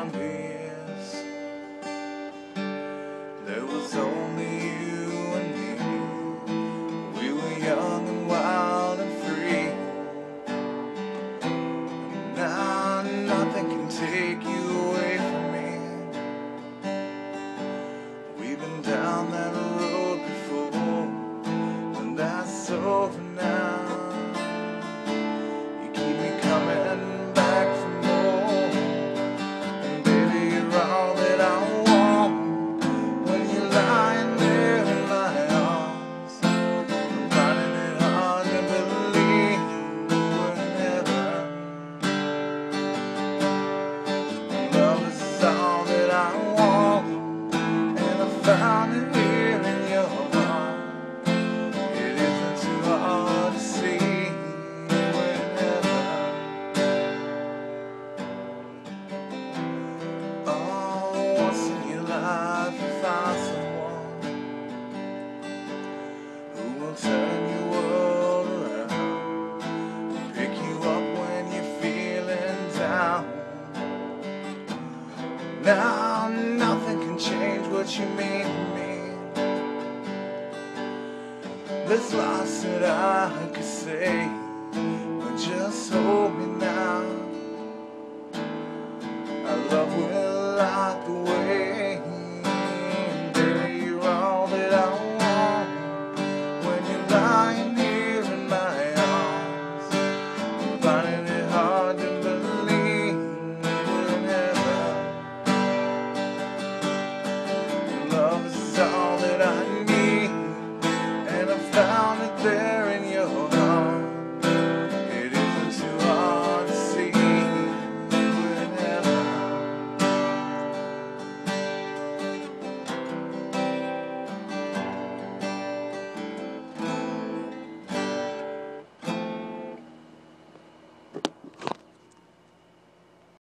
around. There was only you and me. We were young and wild and free. Now nothing can take you Now nothing can change what you mean to me This loss that I could say.